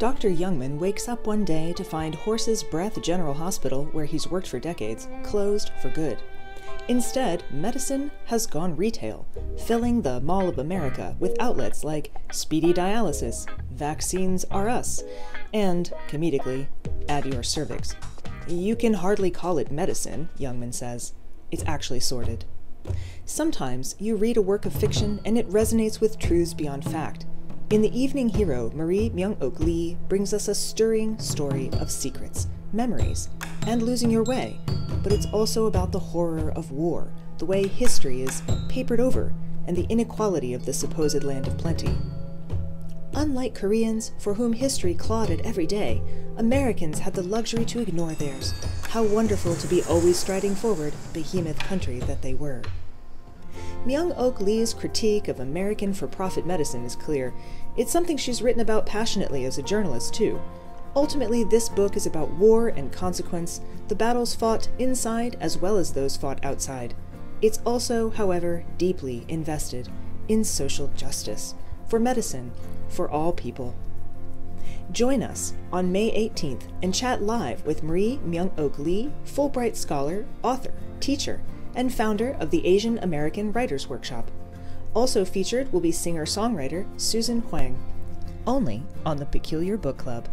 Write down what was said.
Dr. Yungman wakes up one day to find Horse's Breath General Hospital, where he's worked for decades, closed for good. Instead, medicine has gone retail, filling the Mall of America with outlets like Speedy Dialysis, Vaccines Are Us, and, comedically, Add Your Cervix. You can hardly call it medicine, Yungman says. It's actually sordid. Sometimes you read a work of fiction and it resonates with truths beyond fact. In The Evening Hero, Marie Myung Ok Lee brings us a stirring story of secrets, memories, and losing your way. But it's also about the horror of war, the way history is papered over, and the inequality of the supposed land of plenty. Unlike Koreans, for whom history clawed every day, Americans had the luxury to ignore theirs. How wonderful to be always striding forward, behemoth country that they were. Myung Ok Lee's critique of American for profit medicine is clear. It's something she's written about passionately as a journalist, too. Ultimately, this book is about war and consequence, the battles fought inside as well as those fought outside. It's also, however, deeply invested in social justice, for medicine, for all people. Join us on May 18th and chat live with Marie Myung Ok Lee, Fulbright scholar, author, teacher, and founder of the Asian American Writers Workshop. Also featured will be singer songwriter Susan Hwang. Only on the Peculiar Book Club.